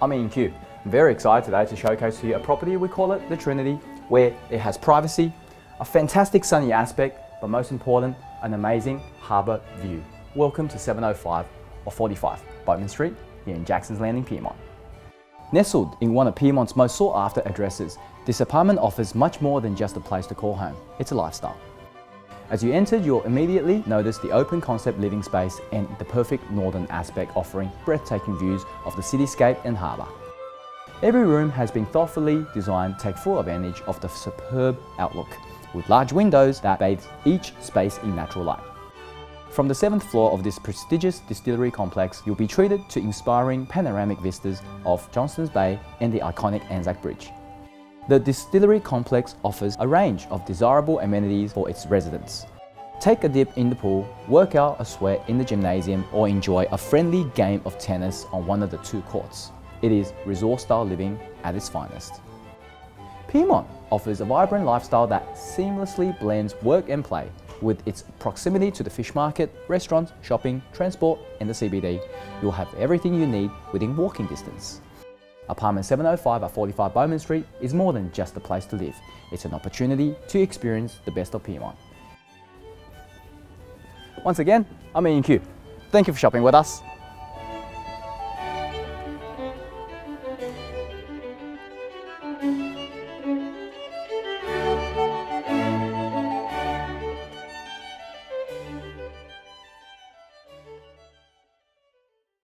I'm Ian Q. I'm very excited today to showcase to you a property, we call it the Trinity, where it has privacy, a fantastic sunny aspect, but most important, an amazing harbour view. Welcome to 705 or 45 Bowman Street here in Jackson's Landing, Pyrmont. Nestled in one of Pyrmont's most sought after addresses, this apartment offers much more than just a place to call home, it's a lifestyle. As you enter, you'll immediately notice the open concept living space and the perfect northern aspect offering breathtaking views of the cityscape and harbour. Every room has been thoughtfully designed to take full advantage of the superb outlook, with large windows that bathe each space in natural light. From the seventh floor of this prestigious distillery complex, you'll be treated to inspiring panoramic vistas of Johnston's Bay and the iconic Anzac Bridge. The distillery complex offers a range of desirable amenities for its residents. Take a dip in the pool, work out a sweat in the gymnasium, or enjoy a friendly game of tennis on one of the two courts. It is resort-style living at its finest. Pyrmont offers a vibrant lifestyle that seamlessly blends work and play. With its proximity to the fish market, restaurants, shopping, transport, and the CBD, you'll have everything you need within walking distance. Apartment 705 at 45 Bowman Street is more than just a place to live. It's an opportunity to experience the best of Pyrmont. Once again, I'm Ian Q. Thank you for shopping with us